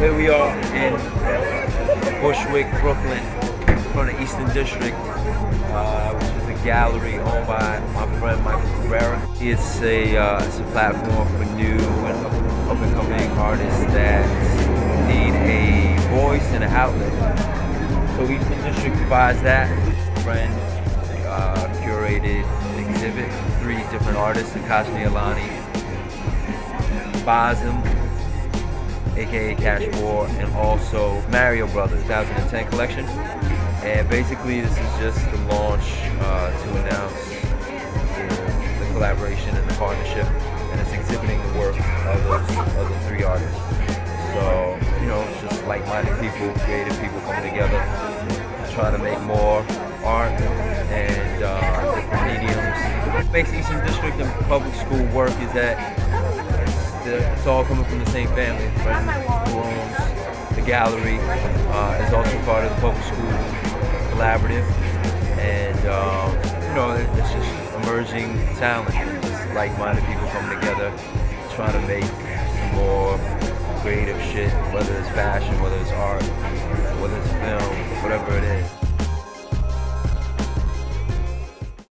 Here we are in Bushwick, Brooklyn, from the Eastern District, uh, which is a gallery owned by my friend Michael Cabrera. It's a, uh, it's a platform for new and up, and coming artists that need a voice and an outlet. So Eastern District provides that. Friend uh, curated an exhibit, three different artists, Aakash Nihilani, Bazem, aka Cash War, and also Mario Brothers 2010 collection. And basically, this is just the launch uh, to announce the, the, collaboration and the partnership, and it's exhibiting the work of those of the three artists. So, you know, it's just like-minded people, creative people coming together, trying to make more art and uh, different mediums. What makes Eastern District and public school work is that the, it's all coming from the same family. Friend who owns the gallery uh, is also part of the public school collaborative, and um, you know it's just emerging talent, just like-minded people coming together, trying to make more creative shit, whether it's fashion, whether it's art,